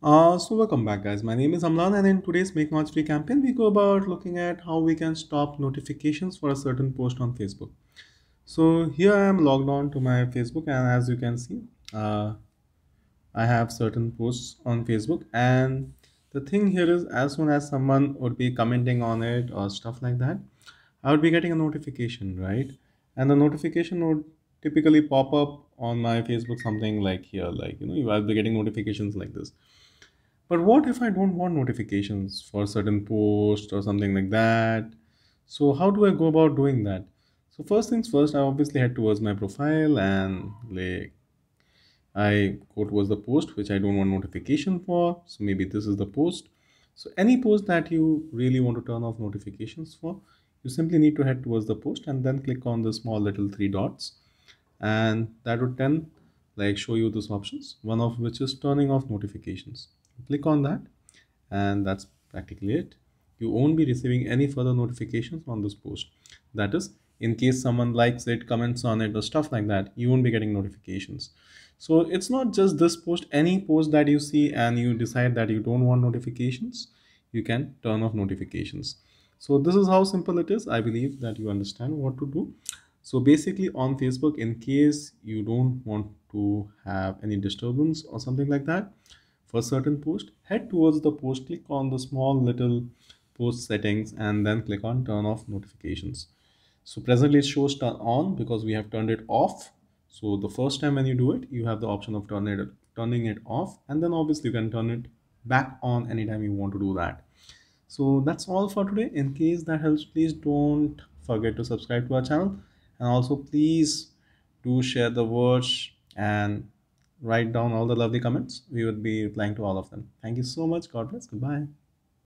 Uh, so welcome back guys, my name is Amlan and in today's Make Knowledge Free campaign we go about looking at how we can stop notifications for a certain post on Facebook. So here I am logged on to my Facebook and as you can see uh, I have certain posts on Facebook. And the thing here is as soon as someone would be commenting on it or stuff like that I would be getting a notification right? And the notification would typically pop up on my Facebook something like here like you know you will be getting notifications like this but what if I don't want notifications for certain posts or something like that? So how do I go about doing that? So first things first, I obviously head towards my profile and like I go towards the post which I don't want notification for. So maybe this is the post. So any post that you really want to turn off notifications for, you simply need to head towards the post and then click on the small little three dots and that would then like show you those options one of which is turning off notifications click on that and that's practically it. You won't be receiving any further notifications on this post. That is in case someone likes it comments on it or stuff like that you won't be getting notifications. So it's not just this post any post that you see and you decide that you don't want notifications you can turn off notifications. So this is how simple it is. I believe that you understand what to do. So basically on facebook in case you don't want to have any disturbance or something like that for certain post head towards the post click on the small little post settings and then click on turn off notifications. So presently it shows turn on because we have turned it off. So the first time when you do it you have the option of turning it turning it off and then obviously you can turn it back on anytime you want to do that. So that's all for today. In case that helps please don't forget to subscribe to our channel. And also please do share the words and write down all the lovely comments. We would be replying to all of them. Thank you so much. God bless. Goodbye